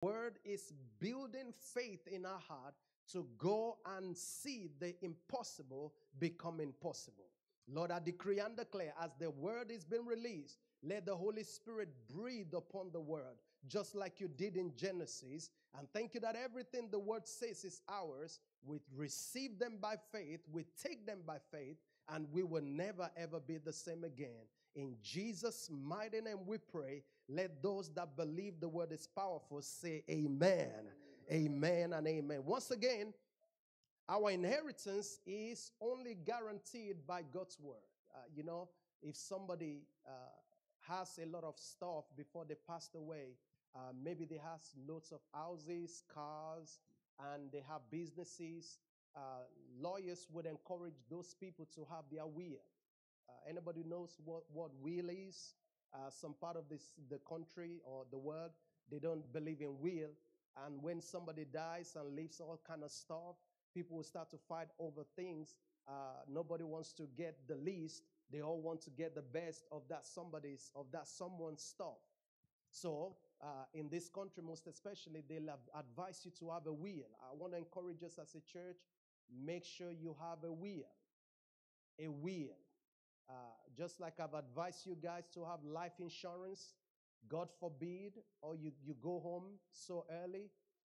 word is building faith in our heart to go and see the impossible becoming possible. Lord, I decree and declare as the word is being released, let the Holy Spirit breathe upon the word, just like you did in Genesis. And thank you that everything the word says is ours. We receive them by faith, we take them by faith, and we will never ever be the same again. In Jesus' mighty name we pray. Let those that believe the word is powerful say amen. Amen and amen. Once again, our inheritance is only guaranteed by God's word. Uh, you know, if somebody uh, has a lot of stuff before they passed away, uh, maybe they has lots of houses, cars, and they have businesses. Uh, lawyers would encourage those people to have their will. Uh, anybody knows what, what will is? Uh, some part of this the country or the world they don't believe in will, and when somebody dies and leaves all kind of stuff, people will start to fight over things. Uh, nobody wants to get the least. They all want to get the best of that somebody's of that someone's stuff. So uh, in this country, most especially, they'll advise you to have a will. I want to encourage us as a church: make sure you have a will. A will. Uh, just like I've advised you guys to have life insurance, God forbid, or you, you go home so early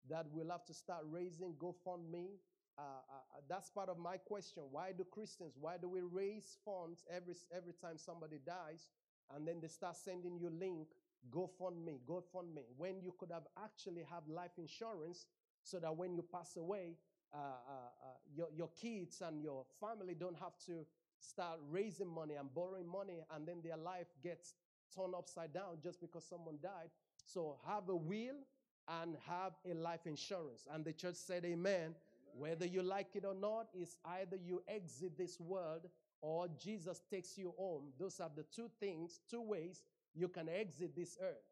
that we'll have to start raising GoFundMe. Uh, uh, uh, that's part of my question. Why do Christians, why do we raise funds every, every time somebody dies and then they start sending you link, GoFundMe, GoFundMe, when you could have actually have life insurance so that when you pass away, uh, uh, uh, your, your kids and your family don't have to start raising money and borrowing money, and then their life gets turned upside down just because someone died. So have a will and have a life insurance. And the church said, Amen. Whether you like it or not, is either you exit this world or Jesus takes you home. Those are the two things, two ways you can exit this earth.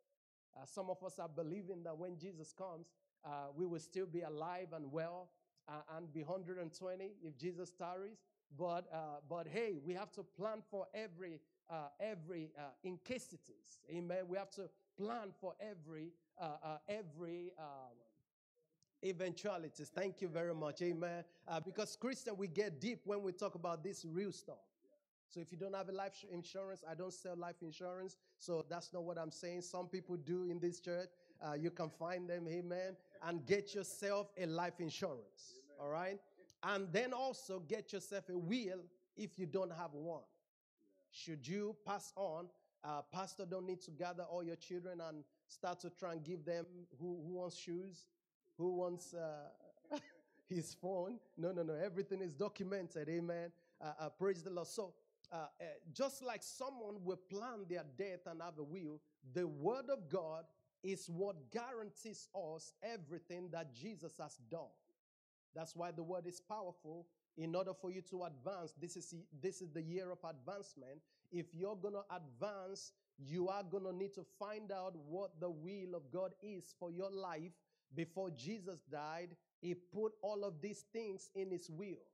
Uh, some of us are believing that when Jesus comes, uh, we will still be alive and well uh, and be 120 if Jesus tarries. But, uh, but hey, we have to plan for every, uh, every uh, is. Amen. We have to plan for every, uh, uh, every um, eventualities. Thank you very much. Amen. Uh, because Christian, we get deep when we talk about this real stuff. So if you don't have a life insurance, I don't sell life insurance. So that's not what I'm saying. Some people do in this church. Uh, you can find them, amen, and get yourself a life insurance. Amen. All right. And then also get yourself a will if you don't have one. Should you pass on, uh, pastor don't need to gather all your children and start to try and give them who, who wants shoes, who wants uh, his phone. No, no, no. Everything is documented. Amen. Uh, uh praise the Lord. So, uh, uh, just like someone will plan their death and have a will, the word of God is what guarantees us everything that Jesus has done. That's why the word is powerful. In order for you to advance, this is, this is the year of advancement. If you're going to advance, you are going to need to find out what the will of God is for your life. Before Jesus died, He put all of these things in His will.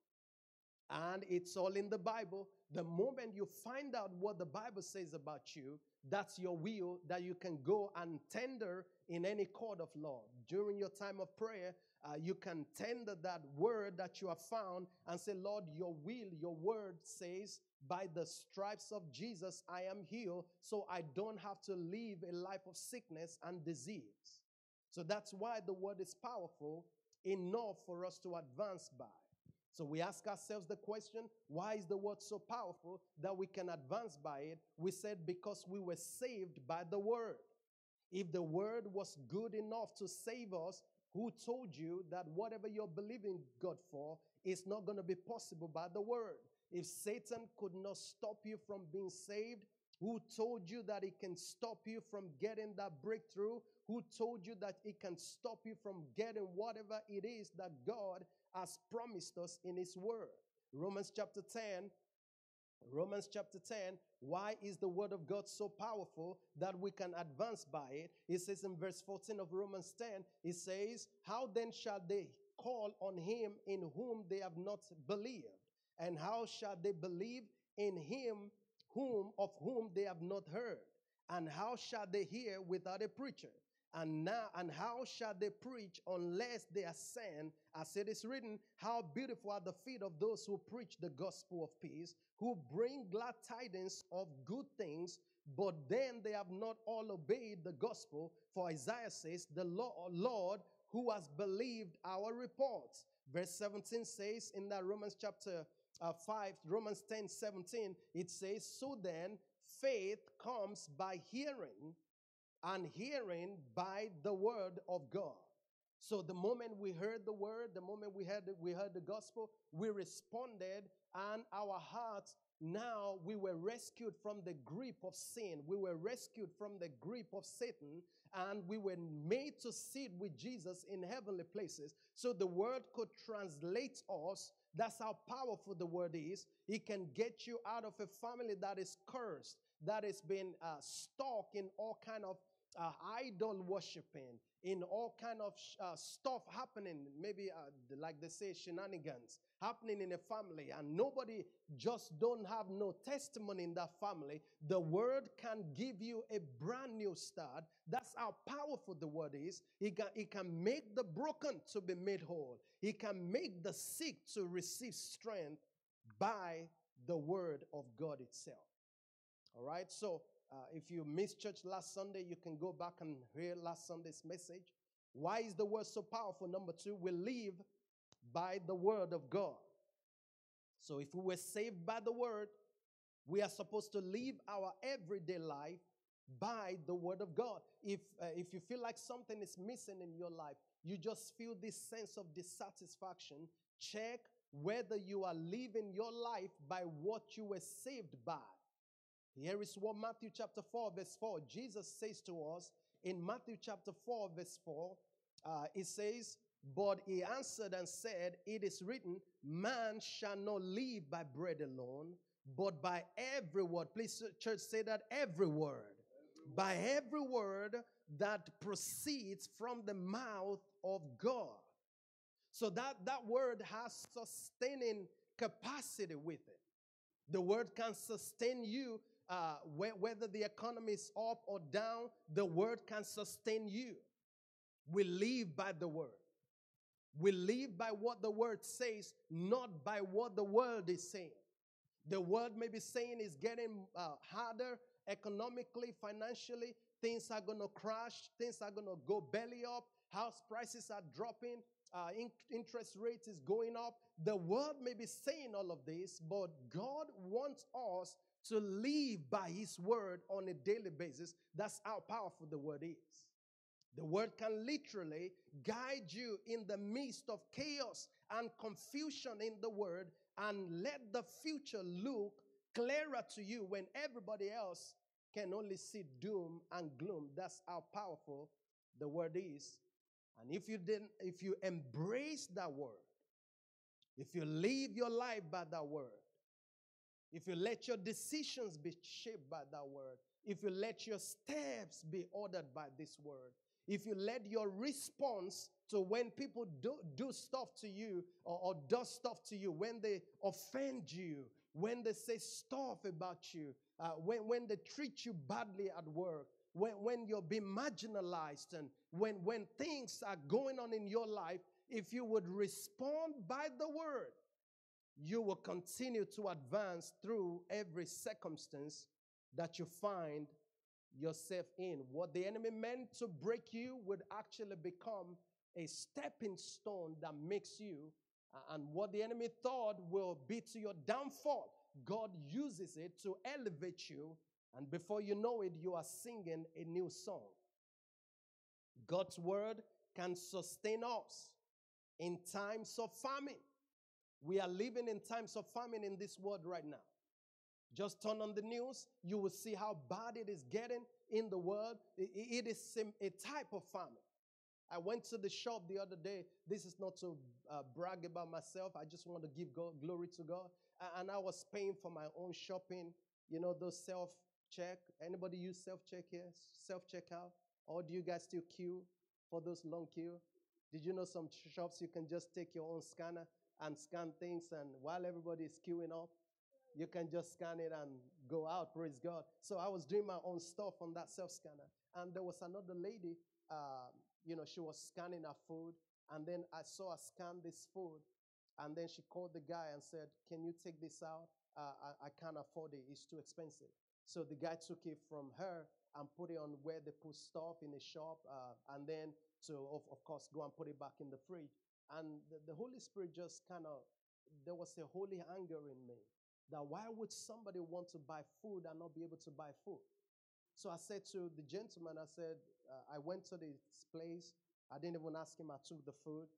And it's all in the Bible. The moment you find out what the Bible says about you, that's your will that you can go and tender in any court of law. During your time of prayer, uh, you can tender that word that you have found and say, Lord, your will, your word says, by the stripes of Jesus, I am healed, so I don't have to live a life of sickness and disease. So that's why the word is powerful enough for us to advance by. So we ask ourselves the question why is the word so powerful that we can advance by it? We said because we were saved by the word. If the word was good enough to save us, who told you that whatever you're believing God for is not going to be possible by the word? If Satan could not stop you from being saved, who told you that he can stop you from getting that breakthrough? Who told you that it can stop you from getting whatever it is that God has promised us in His Word. Romans chapter 10. Romans chapter 10, why is the word of God so powerful that we can advance by it? It says in verse 14 of Romans 10, it says, How then shall they call on him in whom they have not believed? And how shall they believe in him whom of whom they have not heard? And how shall they hear without a preacher? And now, and how shall they preach unless they sent? As it is written, how beautiful are the feet of those who preach the gospel of peace, who bring glad tidings of good things, but then they have not all obeyed the gospel. For Isaiah says, The Lord who has believed our reports. Verse 17 says in that Romans chapter uh, 5, Romans 10 17, it says, So then faith comes by hearing, and hearing by the word of God. So the moment we heard the word, the moment we heard we heard the gospel, we responded, and our hearts now we were rescued from the grip of sin. We were rescued from the grip of Satan, and we were made to sit with Jesus in heavenly places. So the word could translate us. That's how powerful the word is. It can get you out of a family that is cursed, that has been uh, stuck in all kind of uh, idol worshiping, in all kind of uh, stuff happening, maybe uh, like they say shenanigans happening in a family, and nobody just don't have no testimony in that family. The word can give you a brand new start. That's how powerful the word is. It can, it can make the broken to be made whole. It can make the sick to receive strength by the word of God itself. All right, so uh, if you missed church last Sunday, you can go back and hear last Sunday's message. Why is the word so powerful? Number two, we live by the word of God. So if we were saved by the word, we are supposed to live our everyday life by the word of God. If uh, if you feel like something is missing in your life, you just feel this sense of dissatisfaction, check whether you are living your life by what you were saved by. Here is what Matthew chapter 4, verse 4, Jesus says to us in Matthew chapter 4, verse 4. Uh, it says, But he answered and said, It is written, Man shall not live by bread alone, but by every word. Please, church, say that every word. By every word that proceeds from the mouth of God. So that, that word has sustaining capacity with it. The word can sustain you uh, whether the economy is up or down, the word can sustain you. We live by the word. We live by what the word says, not by what the world is saying. The world may be saying is getting uh, harder economically, financially. Things are going to crash. Things are going to go belly up. House prices are dropping. Uh, in- interest rate is going up. The world may be saying all of this, but God wants us to live by his word on a daily basis. That's how powerful the word is. The word can literally guide you in the midst of chaos and confusion in the word and let the future look clearer to you when everybody else can only see doom and gloom. That's how powerful the word is. And if you didn't, if you embrace that word, if you live your life by that word, if you let your decisions be shaped by that word, if you let your steps be ordered by this word, if you let your response to when people do, do stuff to you or, or does stuff to you, when they offend you, when they say stuff about you, uh, when, when they treat you badly at work, when, when you're being marginalized, and when, when things are going on in your life, if you would respond by the word, you will continue to advance through every circumstance that you find yourself in. What the enemy meant to break you would actually become a stepping stone that makes you, and what the enemy thought will be to your downfall, God uses it to elevate you, and before you know it, you are singing a new song. God's word can sustain us in times of famine. We are living in times of famine in this world right now. Just turn on the news, you will see how bad it is getting in the world. It is a type of famine. I went to the shop the other day. This is not to uh, brag about myself. I just want to give God, glory to God. And I was paying for my own shopping. You know, those self check. Anybody use self check here? Self checkout? Or do you guys still queue for those long queue? Did you know some shops you can just take your own scanner and scan things. And while everybody is queuing up, you can just scan it and go out. Praise God. So I was doing my own stuff on that self scanner. And there was another lady uh, you know, she was scanning her food, and then I saw her scan this food, and then she called the guy and said, "Can you take this out? Uh, I, I can't afford it. It's too expensive." So the guy took it from her and put it on where they put stuff in the shop, uh, and then to, of, of course, go and put it back in the fridge. And the, the Holy Spirit just kind of, there was a holy anger in me that why would somebody want to buy food and not be able to buy food? So I said to the gentleman, I said, uh, I went to this place. I didn't even ask him. I took the food.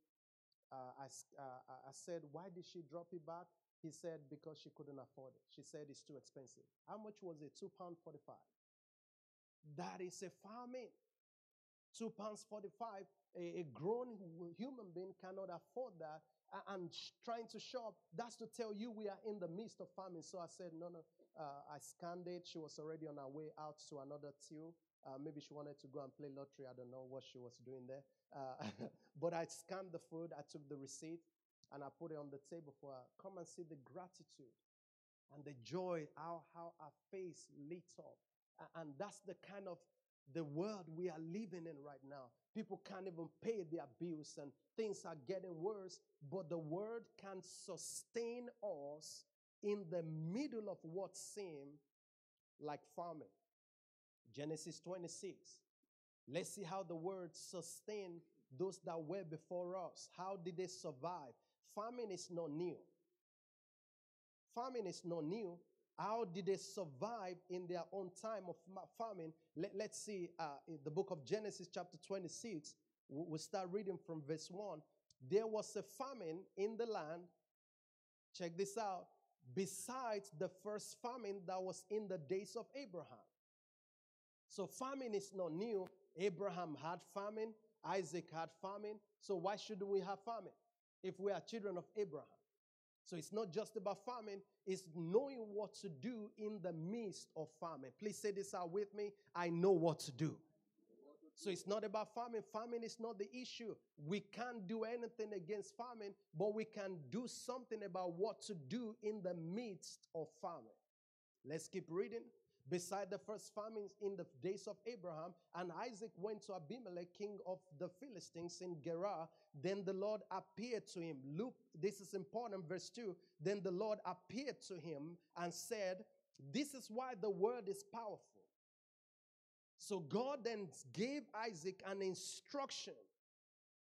Uh, I, uh, I said, why did she drop it back? He said, because she couldn't afford it. She said it's too expensive. How much was it? Two pound forty-five. That is a famine. Two pounds forty-five. A, a grown human being cannot afford that and trying to shop, that's to tell you we are in the midst of famine. So I said, no, no. Uh, I scanned it. She was already on her way out to another till. Uh, maybe she wanted to go and play lottery. I don't know what she was doing there. Uh, but I scanned the food. I took the receipt and I put it on the table for her. Come and see the gratitude and the joy, how, how her face lit up. And that's the kind of the world we are living in right now. People can't even pay their bills and things are getting worse, but the word can sustain us in the middle of what seems like famine. Genesis 26. Let's see how the word sustained those that were before us. How did they survive? Famine is not new. Famine is not new. How did they survive in their own time of famine? Let, us see uh, the book of Genesis, chapter 26. We'll start reading from verse 1. There was a famine in the land. Check this out. Besides the first famine that was in the days of Abraham. So famine is not new. Abraham had famine. Isaac had famine. So why shouldn't we have famine if we are children of Abraham? So it's not just about famine, it's knowing what to do in the midst of famine. Please say this out with me. I know what to do. So it's not about famine. Famine is not the issue. We can't do anything against famine, but we can do something about what to do in the midst of famine. Let's keep reading beside the first famines in the days of Abraham. And Isaac went to Abimelech, king of the Philistines in Gerar. Then the Lord appeared to him. Luke, this is important, verse 2. Then the Lord appeared to him and said, This is why the word is powerful. So God then gave Isaac an instruction.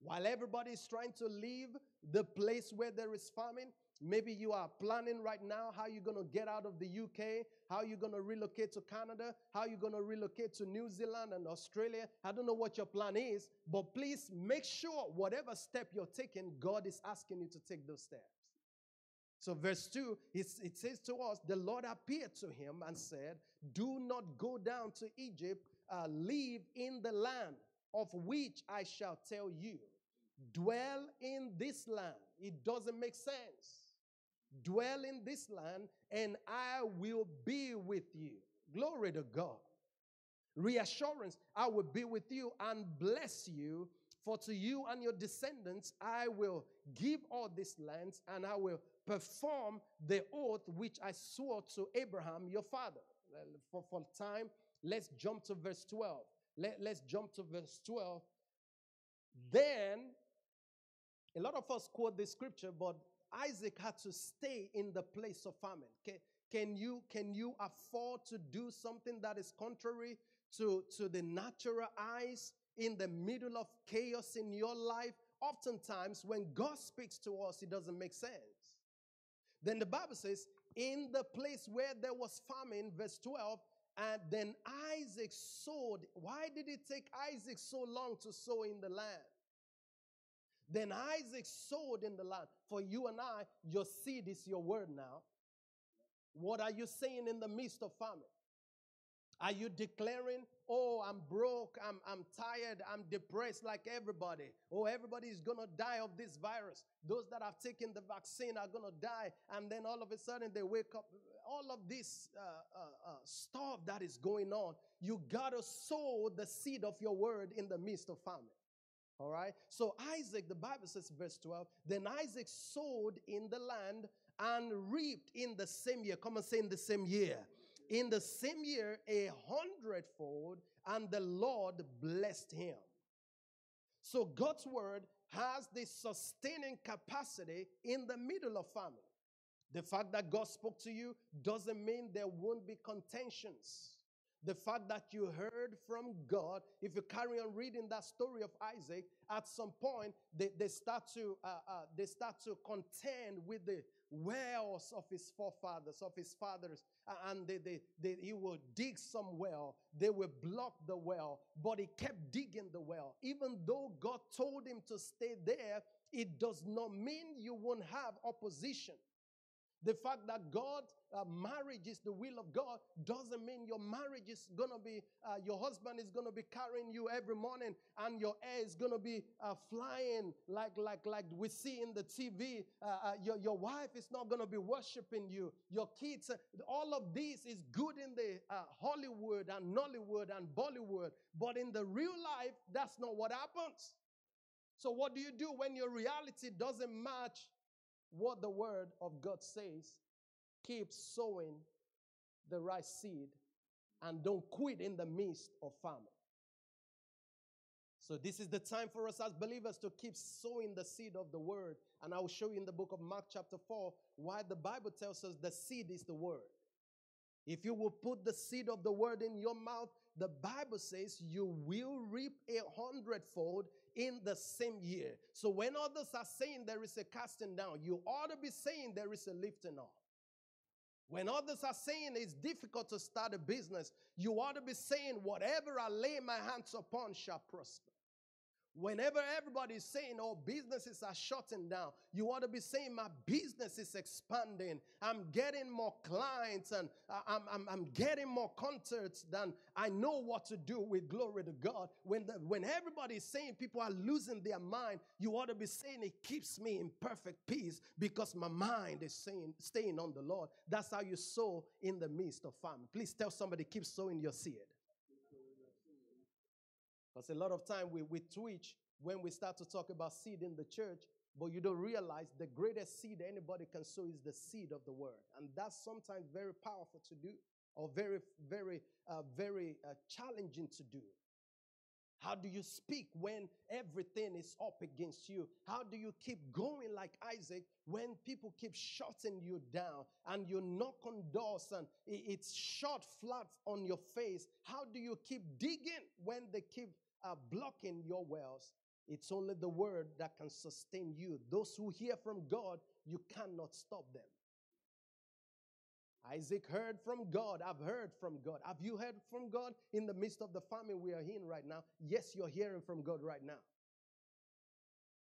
While everybody is trying to leave the place where there is famine, Maybe you are planning right now how you're going to get out of the UK, how you're going to relocate to Canada, how you're going to relocate to New Zealand and Australia. I don't know what your plan is, but please make sure whatever step you're taking, God is asking you to take those steps. So, verse 2, it says to us, The Lord appeared to him and said, Do not go down to Egypt, uh, live in the land of which I shall tell you. Dwell in this land. It doesn't make sense dwell in this land, and I will be with you. Glory to God. Reassurance, I will be with you and bless you. For to you and your descendants I will give all these lands, and I will perform the oath which I swore to Abraham your father. For, for time, let's jump to verse 12. Let, let's jump to verse 12. Then, a lot of us quote this scripture, but Isaac had to stay in the place of famine. Can, can, you, can you afford to do something that is contrary to, to the natural eyes in the middle of chaos in your life? Oftentimes, when God speaks to us, it doesn't make sense. Then the Bible says, in the place where there was famine, verse 12, and then Isaac sowed. Why did it take Isaac so long to sow in the land? Then Isaac sowed in the land. For you and I, your seed is your word now. What are you saying in the midst of famine? Are you declaring, oh, I'm broke, I'm, I'm tired, I'm depressed like everybody? Oh, everybody is going to die of this virus. Those that have taken the vaccine are going to die. And then all of a sudden they wake up. All of this uh, uh, uh, stuff that is going on, you got to sow the seed of your word in the midst of famine. All right. So Isaac, the Bible says, verse 12, then Isaac sowed in the land and reaped in the same year. Come and say in the same year. In the same year, a hundredfold, and the Lord blessed him. So God's word has this sustaining capacity in the middle of famine. The fact that God spoke to you doesn't mean there won't be contentions. The fact that you heard from God, if you carry on reading that story of Isaac, at some point they, they start to uh, uh, they start to contend with the wells of his forefathers, of his fathers, and they, they, they, he will dig some well. They will block the well, but he kept digging the well. Even though God told him to stay there, it does not mean you won't have opposition. The fact that God, uh, marriage is the will of God, doesn't mean your marriage is going to be, uh, your husband is going to be carrying you every morning and your hair is going to be uh, flying like, like, like we see in the TV. Uh, uh, your, your wife is not going to be worshiping you. Your kids, uh, all of this is good in the Hollywood and Nollywood and Bollywood. But in the real life, that's not what happens. So, what do you do when your reality doesn't match what the word of God says, keep sowing the right seed and don't quit in the midst of famine. So, this is the time for us as believers to keep sowing the seed of the word. And I will show you in the book of Mark, chapter 4, why the Bible tells us the seed is the word. If you will put the seed of the word in your mouth, the Bible says you will reap a hundredfold in the same year. So when others are saying there is a casting down, you ought to be saying there is a lifting up. When others are saying it's difficult to start a business, you ought to be saying, Whatever I lay my hands upon shall prosper. Whenever everybody is saying, oh, businesses are shutting down, you ought to be saying, my business is expanding. I'm getting more clients and uh, I'm, I'm, I'm getting more concerts than I know what to do with glory to God. When, the, when everybody is saying people are losing their mind, you ought to be saying, it keeps me in perfect peace because my mind is saying, staying on the Lord. That's how you sow in the midst of famine. Please tell somebody, keep sowing your seed. Because a lot of time we, we twitch when we start to talk about seed in the church, but you don't realize the greatest seed anybody can sow is the seed of the word. And that's sometimes very powerful to do or very, very, uh, very uh, challenging to do. How do you speak when everything is up against you? How do you keep going like Isaac when people keep shutting you down and you knock on doors and it's shot flat on your face? How do you keep digging when they keep uh, blocking your wells? It's only the word that can sustain you. Those who hear from God, you cannot stop them. Isaac heard from God. I've heard from God. Have you heard from God in the midst of the famine we are in right now? Yes, you're hearing from God right now.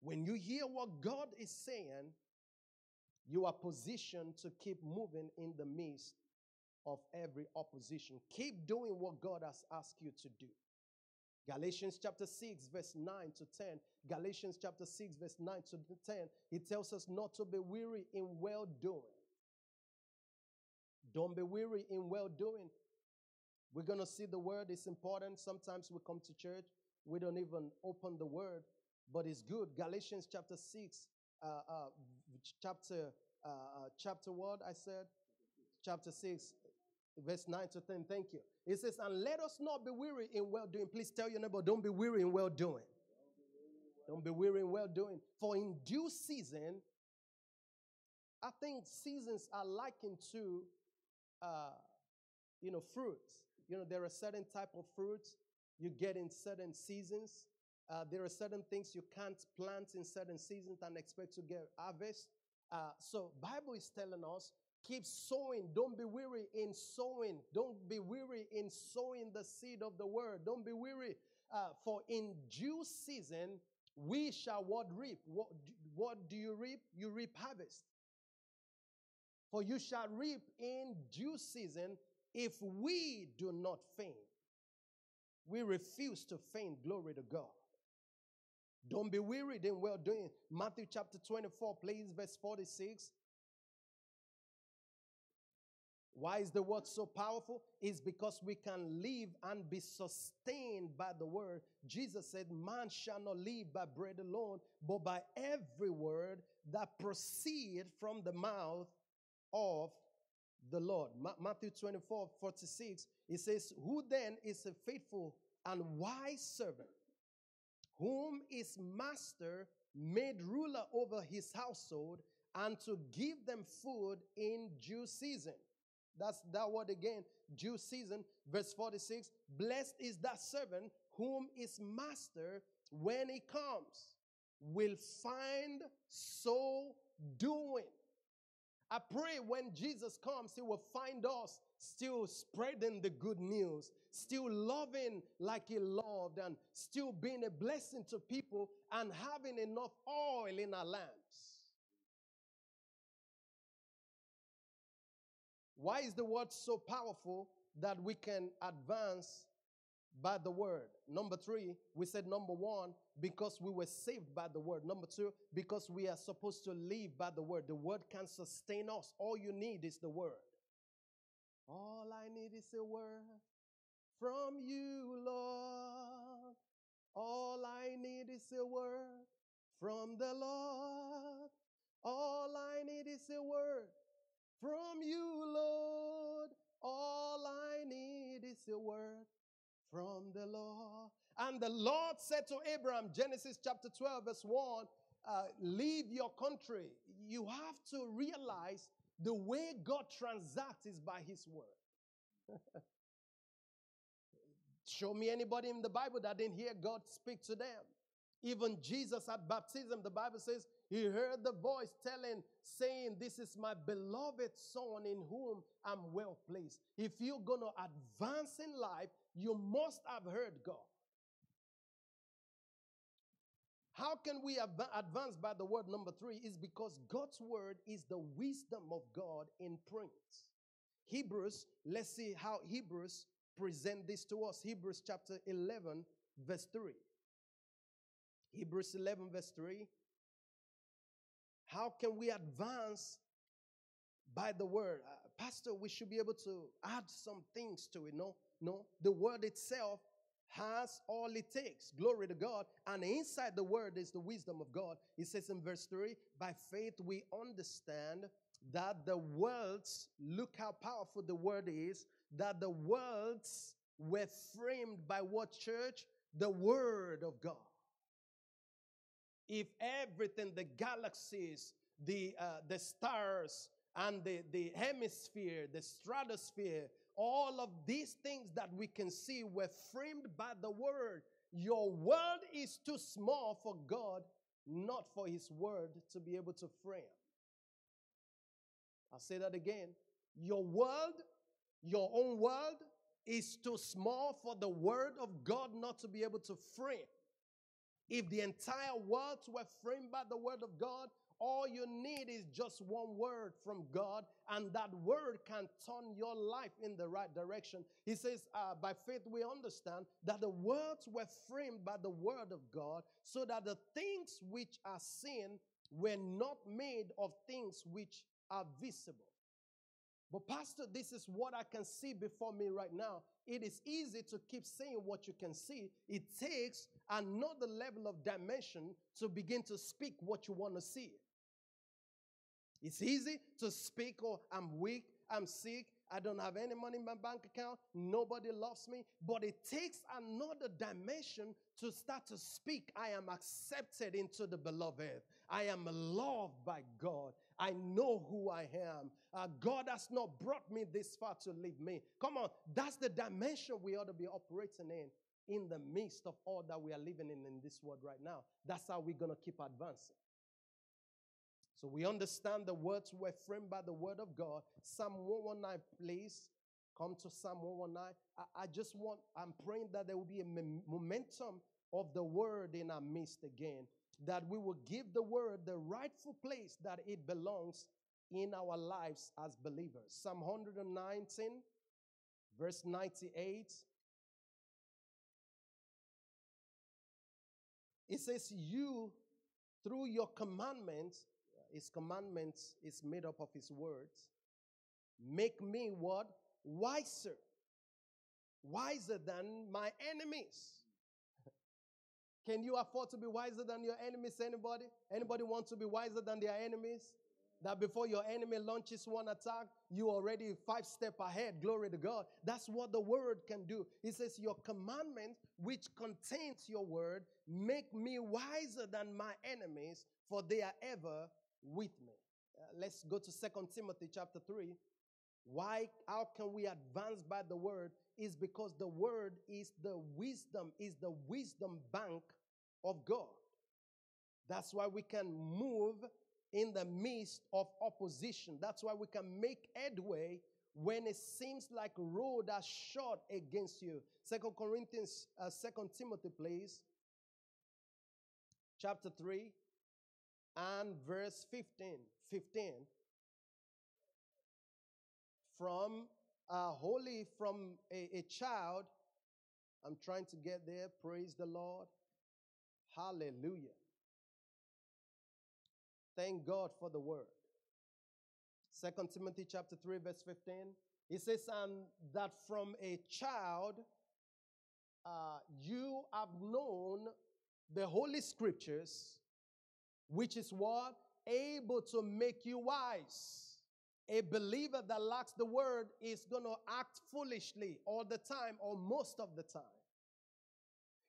When you hear what God is saying, you are positioned to keep moving in the midst of every opposition. Keep doing what God has asked you to do. Galatians chapter 6, verse 9 to 10. Galatians chapter 6, verse 9 to 10. It tells us not to be weary in well doing. Don't be weary in well doing. We're going to see the word is important. Sometimes we come to church, we don't even open the word, but it's good. Galatians chapter 6, uh, uh, chapter, uh, uh, chapter what I said? Chapter 6, verse 9 to 10. Thank you. It says, And let us not be weary in well doing. Please tell your neighbor, don't be weary in well doing. Don't be weary in well doing. For in due season, I think seasons are likened to uh, you know, fruits. You know, there are certain type of fruits you get in certain seasons. Uh, there are certain things you can't plant in certain seasons and expect to get harvest. Uh, so Bible is telling us, keep sowing. Don't be weary in sowing. Don't be weary in sowing the seed of the word. Don't be weary. Uh, for in due season, we shall what reap? What, what do you reap? You reap harvest. For you shall reap in due season if we do not faint. We refuse to faint. Glory to God. Don't be wearied in well doing. Matthew chapter 24, please, verse 46. Why is the word so powerful? Is because we can live and be sustained by the word. Jesus said, Man shall not live by bread alone, but by every word that proceed from the mouth of the Lord. Ma- Matthew 24 46, it says, Who then is a faithful and wise servant whom his master made ruler over his household, and to give them food in due season. That's that word again, due season. Verse 46 Blessed is that servant whom his master, when he comes, will find so doing. I pray when Jesus comes, he will find us still spreading the good news, still loving like he loved, and still being a blessing to people and having enough oil in our lamps. Why is the word so powerful that we can advance by the word? Number three, we said number one, because we were saved by the word. Number two, because we are supposed to live by the word. The word can sustain us. All you need is the word. All I need is a word from you, Lord. All I need is a word from the Lord. All I need is a word from you, Lord. All I need is a word from the Lord. And the Lord said to Abraham, Genesis chapter 12, verse 1, uh, leave your country. You have to realize the way God transacts is by his word. Show me anybody in the Bible that didn't hear God speak to them. Even Jesus at baptism, the Bible says he heard the voice telling, saying, This is my beloved Son in whom I'm well pleased. If you're going to advance in life, you must have heard God. How can we advance by the word number three? Is because God's word is the wisdom of God in print. Hebrews, let's see how Hebrews present this to us. Hebrews chapter 11, verse 3. Hebrews 11, verse 3. How can we advance by the word? Uh, Pastor, we should be able to add some things to it. No, no. The word itself has all it takes. Glory to God. And inside the word is the wisdom of God. He says in verse 3 By faith we understand that the worlds, look how powerful the word is, that the worlds were framed by what church? The word of God. If everything, the galaxies, the, uh, the stars, and the, the hemisphere, the stratosphere, all of these things that we can see were framed by the word. Your world is too small for God, not for his word to be able to frame. I'll say that again. Your world, your own world, is too small for the word of God not to be able to frame. If the entire world were framed by the word of God, all you need is just one word from God, and that word can turn your life in the right direction. He says, uh, By faith, we understand that the words were framed by the word of God, so that the things which are seen were not made of things which are visible. But, Pastor, this is what I can see before me right now. It is easy to keep saying what you can see. It takes another level of dimension to begin to speak what you want to see. It's easy to speak, oh, I'm weak, I'm sick, I don't have any money in my bank account, nobody loves me. But it takes another dimension to start to speak. I am accepted into the beloved. I am loved by God. I know who I am. Uh, God has not brought me this far to leave me. Come on, that's the dimension we ought to be operating in in the midst of all that we are living in in this world right now. That's how we're going to keep advancing. So we understand the words were framed by the word of God. Psalm 119, please. Come to Psalm 119. I, I just want, I'm praying that there will be a momentum of the word in our midst again. That we will give the word the rightful place that it belongs in our lives as believers. Psalm 119, verse 98. It says, You, through your commandments, his commandments is made up of his words. Make me what? Wiser. Wiser than my enemies. Can you afford to be wiser than your enemies? Anybody? Anybody want to be wiser than their enemies? That before your enemy launches one attack, you already five step ahead. Glory to God. That's what the word can do. It says, Your commandment, which contains your word, make me wiser than my enemies, for they are ever with me. Uh, let's go to Second Timothy chapter 3. Why, how can we advance by the word? Is because the word is the wisdom, is the wisdom bank of God. That's why we can move in the midst of opposition. That's why we can make headway when it seems like road are short against you. Second Corinthians, uh, Second Timothy, please, chapter three, and verse 15. 15 from uh, holy from a, a child. I'm trying to get there. Praise the Lord. Hallelujah. Thank God for the word. Second Timothy chapter 3, verse 15. He says, and that from a child uh, you have known the holy scriptures, which is what? Able to make you wise. A believer that lacks the word is going to act foolishly all the time or most of the time.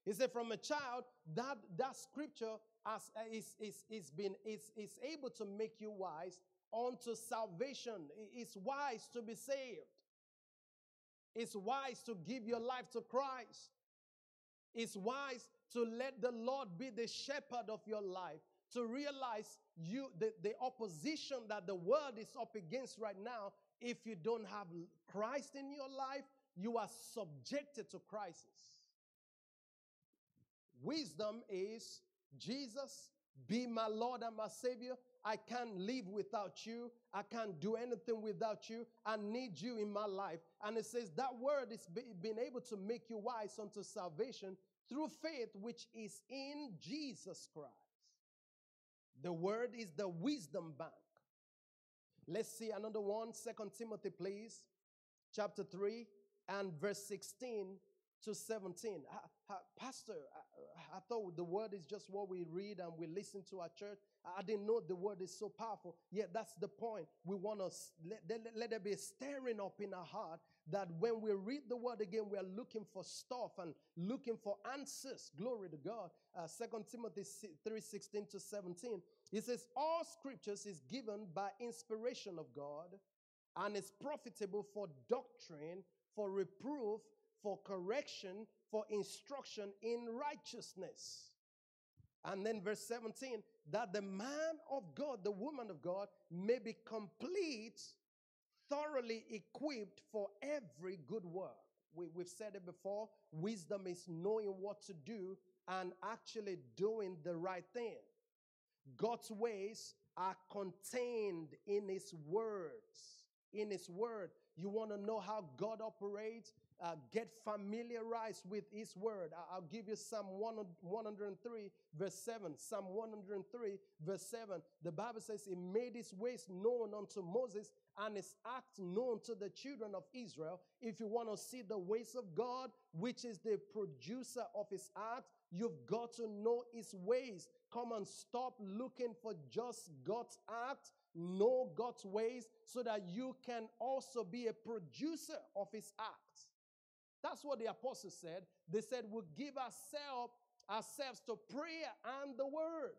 He said, from a child, that, that scripture has, uh, is, is, is, been, is, is able to make you wise unto salvation. It's wise to be saved. It's wise to give your life to Christ. It's wise to let the Lord be the shepherd of your life. To realize you the, the opposition that the world is up against right now, if you don't have Christ in your life, you are subjected to crisis. Wisdom is Jesus, be my Lord and my Savior. I can't live without you. I can't do anything without you. I need you in my life. And it says that word is being able to make you wise unto salvation through faith, which is in Jesus Christ. The word is the wisdom bank. Let's see another one. Second Timothy, please. Chapter 3 and verse 16 to 17. Pastor, I, I, thought the word is just what we read and we listen to our church. I didn't know the word is so powerful. Yet that's the point. We want to let, let, let be stirring up in our heart that when we read the word again, we are looking for stuff and looking for answers. Glory to God. Uh, 2 Timothy 3 16 to 17. It says, All scriptures is given by inspiration of God and is profitable for doctrine, for reproof, for correction, for instruction in righteousness. And then verse 17, that the man of God, the woman of God, may be complete, thoroughly equipped for every good work. We, have said it before wisdom is knowing what to do and actually doing the right thing. God's ways are contained in His words. In His word. You want to know how God operates? Uh, get familiarized with His word. I'll give you Psalm 103, verse 7. Psalm 103, verse 7. The Bible says, He made His ways known unto Moses and His acts known to the children of Israel. If you want to see the ways of God, which is the producer of His acts, you've got to know His ways. Come and stop looking for just God's act know God's ways so that you can also be a producer of his acts. That's what the apostles said. They said, We'll give ourselves ourselves to prayer and the word.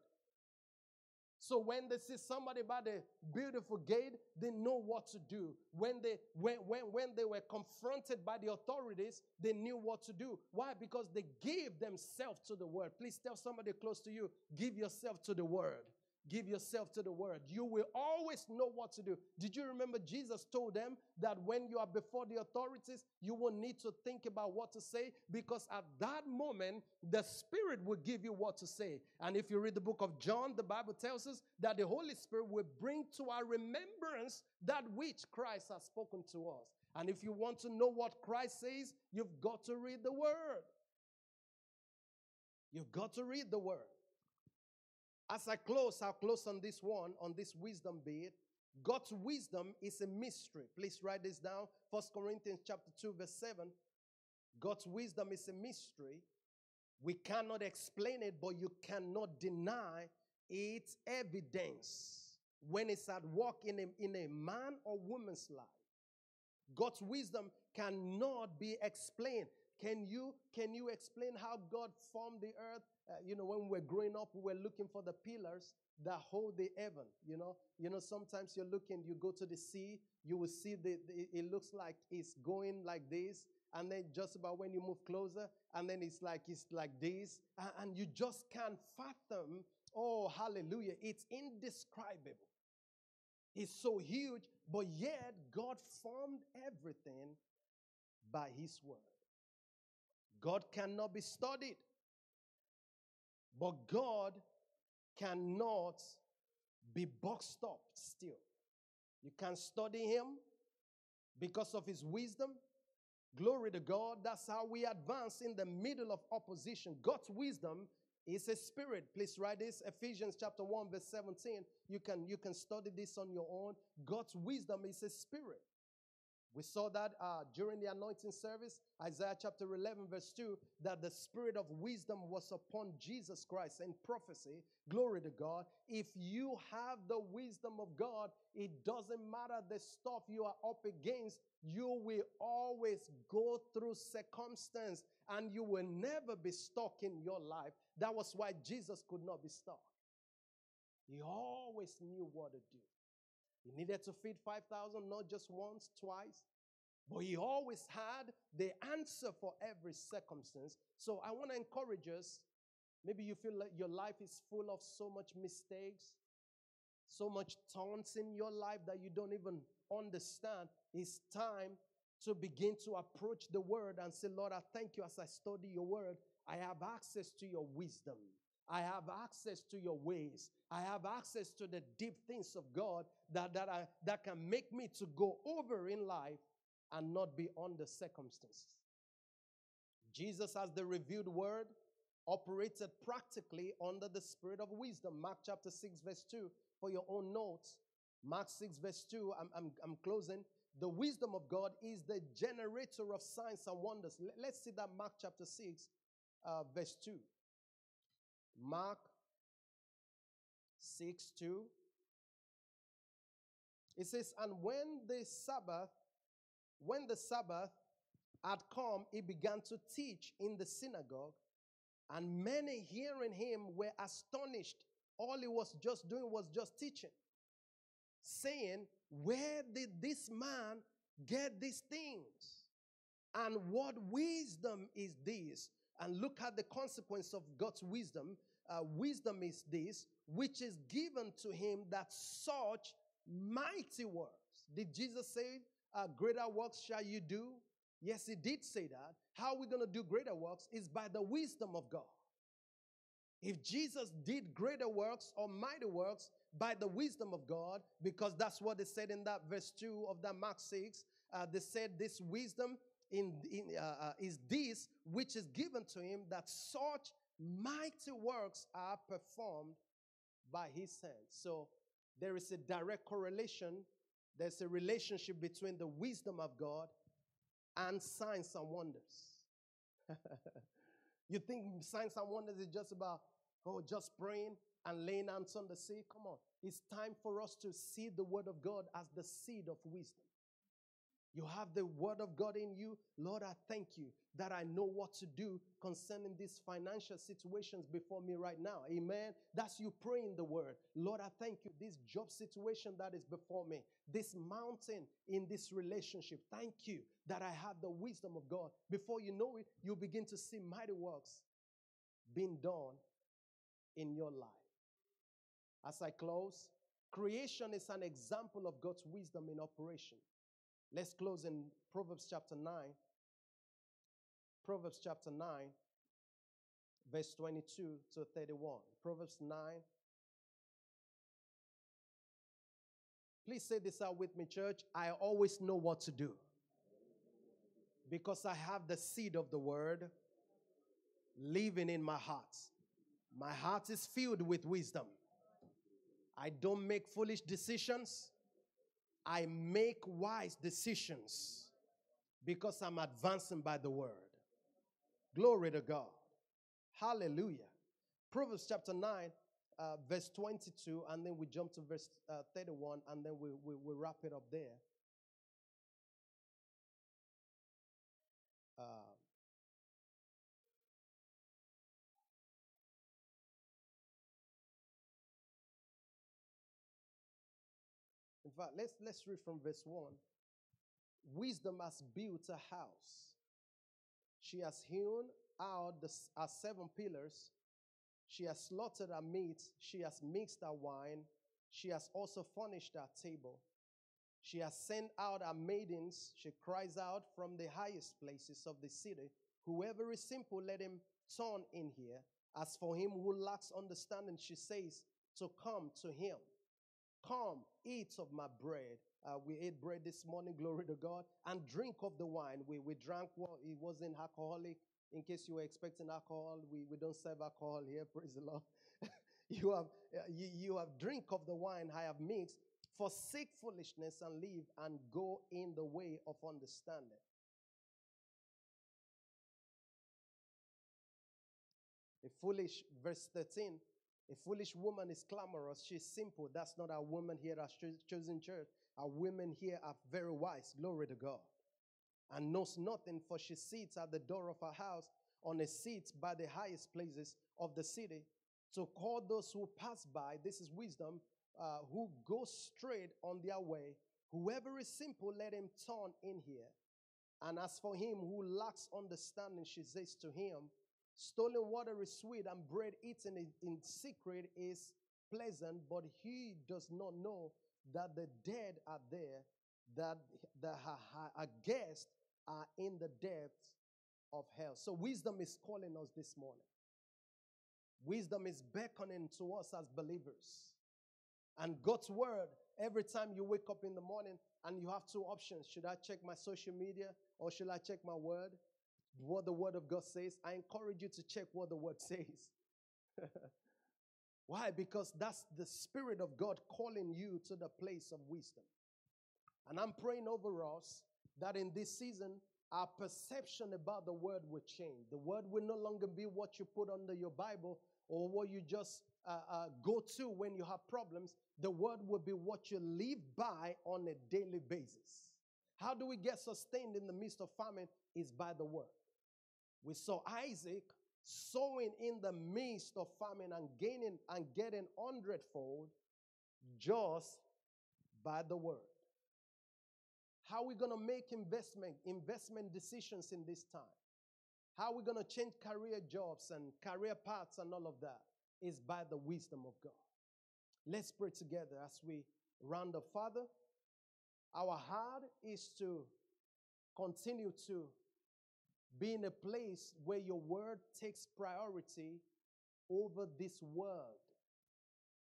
So when they see somebody by the beautiful gate, they know what to do. When they when, when, when they were confronted by the authorities, they knew what to do. Why? Because they gave themselves to the word. Please tell somebody close to you, give yourself to the word. Give yourself to the word. You will always know what to do. Did you remember Jesus told them that when you are before the authorities, you will need to think about what to say because at that moment, the Spirit will give you what to say. And if you read the book of John, the Bible tells us that the Holy Spirit will bring to our remembrance that which Christ has spoken to us. And if you want to know what Christ says, you've got to read the word. You've got to read the word. As I close, I'll close on this one, on this wisdom bit. God's wisdom is a mystery. Please write this down. First Corinthians chapter 2, verse 7. God's wisdom is a mystery. We cannot explain it, but you cannot deny its evidence. when it's at work in a, in a man or woman's life. God's wisdom cannot be explained. Can you can you explain how God formed the earth? Uh, you know, when we were growing up, we were looking for the pillars that hold the heaven. You know, you know. Sometimes you're looking, you go to the sea, you will see the, the it looks like it's going like this, and then just about when you move closer, and then it's like it's like this, and, and you just can't fathom. Oh, hallelujah! It's indescribable. It's so huge, but yet God formed everything by His word. God cannot be studied, but God cannot be boxed up still. You can study Him because of His wisdom. Glory to God. That's how we advance in the middle of opposition. God's wisdom is a spirit. Please write this Ephesians chapter 1, verse 17. You can, you can study this on your own. God's wisdom is a spirit. We saw that uh, during the anointing service, Isaiah chapter 11, verse 2, that the spirit of wisdom was upon Jesus Christ in prophecy. Glory to God. If you have the wisdom of God, it doesn't matter the stuff you are up against, you will always go through circumstance and you will never be stuck in your life. That was why Jesus could not be stuck. He always knew what to do. He needed to feed 5,000, not just once, twice. But he always had the answer for every circumstance. So I want to encourage us. Maybe you feel like your life is full of so much mistakes, so much taunts in your life that you don't even understand. It's time to begin to approach the word and say, Lord, I thank you as I study your word. I have access to your wisdom. I have access to your ways. I have access to the deep things of God that, that, I, that can make me to go over in life and not be under circumstances. Jesus, as the revealed word, operated practically under the spirit of wisdom. Mark chapter 6, verse 2, for your own notes. Mark 6, verse 2, I'm, I'm, I'm closing. The wisdom of God is the generator of signs and wonders. Let's see that Mark chapter 6, uh, verse 2. Mark 6 2. It says, And when the Sabbath, when the Sabbath had come, he began to teach in the synagogue, and many hearing him were astonished. All he was just doing was just teaching, saying, Where did this man get these things? And what wisdom is this? And look at the consequence of God's wisdom. Uh, wisdom is this, which is given to him that such mighty works. Did Jesus say, uh, Greater works shall you do? Yes, he did say that. How we're we going to do greater works? Is by the wisdom of God. If Jesus did greater works or mighty works by the wisdom of God, because that's what they said in that verse 2 of that Mark 6, uh, they said this wisdom in, in uh, uh, is this which is given to him that such mighty works are performed by his hands. So there is a direct correlation. There's a relationship between the wisdom of God and signs and wonders. you think signs and wonders is just about, oh, just praying and laying hands on the sick? Come on. It's time for us to see the word of God as the seed of wisdom. You have the word of God in you. Lord, I thank you that I know what to do concerning these financial situations before me right now. Amen. That's you praying the word. Lord, I thank you. This job situation that is before me, this mountain in this relationship. Thank you that I have the wisdom of God. Before you know it, you begin to see mighty works being done in your life. As I close, creation is an example of God's wisdom in operation. Let's close in Proverbs chapter 9. Proverbs chapter 9, verse 22 to 31. Proverbs 9. Please say this out with me, church. I always know what to do because I have the seed of the word living in my heart. My heart is filled with wisdom. I don't make foolish decisions. I make wise decisions because I'm advancing by the word. Glory to God. Hallelujah. Proverbs chapter 9, uh, verse 22, and then we jump to verse uh, 31, and then we, we, we wrap it up there. Fact, let's, let's read from verse 1. Wisdom has built a house. She has hewn out the, her seven pillars she has slaughtered our meat. She has mixed our wine. She has also furnished our table. She has sent out our maidens. She cries out from the highest places of the city Whoever is simple, let him turn in here. As for him who lacks understanding, she says, to come to him. Come, eat of my bread. Uh, we ate bread this morning, glory to God, and drink of the wine. We, we drank well, it wasn't alcoholic, in case you were expecting alcohol, we, we don't serve alcohol here, praise the Lord. you, have, you, you have drink of the wine I have mixed, forsake foolishness and live and go in the way of understanding. A foolish, verse 13, a foolish woman is clamorous. She's simple. That's not our woman here at chosen church. Our women here are very wise. Glory to God and knows nothing, for she sits at the door of her house on a seat by the highest places of the city to call those who pass by. This is wisdom, uh, who go straight on their way. Whoever is simple, let him turn in here. And as for him who lacks understanding, she says to him, Stolen water is sweet, and bread eaten in secret is pleasant, but he does not know that the dead are there, that the a guest are in the depths of hell. So, wisdom is calling us this morning. Wisdom is beckoning to us as believers. And God's word, every time you wake up in the morning and you have two options should I check my social media or should I check my word? What the word of God says. I encourage you to check what the word says. Why? Because that's the Spirit of God calling you to the place of wisdom. And I'm praying over us that in this season, our perception about the word will change. The word will no longer be what you put under your Bible or what you just uh, uh, go to when you have problems. The word will be what you live by on a daily basis. How do we get sustained in the midst of famine? Is by the word. We saw Isaac sowing in the midst of famine and gaining and getting hundredfold just by the word. How are we going to make investment, investment decisions in this time? How are we going to change career jobs and career paths and all of that? Is by the wisdom of God. Let's pray together as we round up. Father, our heart is to continue to be in a place where your word takes priority over this world.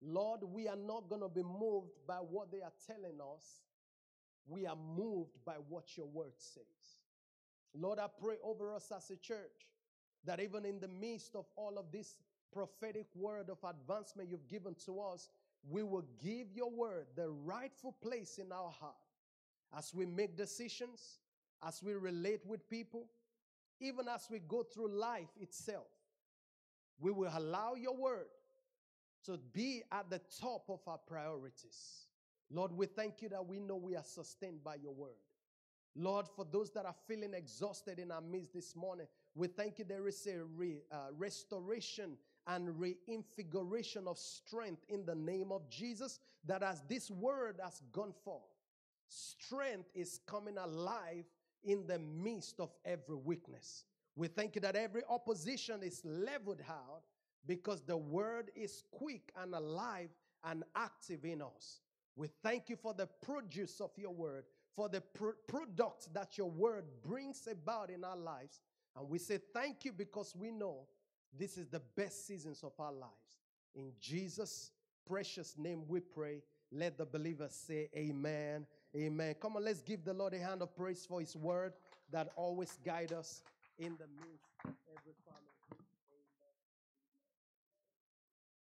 Lord, we are not going to be moved by what they are telling us we are moved by what your word says. Lord, I pray over us as a church that even in the midst of all of this prophetic word of advancement you've given to us, we will give your word the rightful place in our heart as we make decisions, as we relate with people, even as we go through life itself. We will allow your word to be at the top of our priorities. Lord, we thank you that we know we are sustained by your word. Lord, for those that are feeling exhausted in our midst this morning, we thank you there is a re, uh, restoration and reinvigoration of strength in the name of Jesus. That as this word has gone forth, strength is coming alive in the midst of every weakness. We thank you that every opposition is leveled out because the word is quick and alive and active in us. We thank you for the produce of your word, for the pr- product that your word brings about in our lives. And we say thank you because we know this is the best seasons of our lives. In Jesus' precious name we pray. Let the believers say amen. Amen. Come on, let's give the Lord a hand of praise for his word that always guide us in the midst.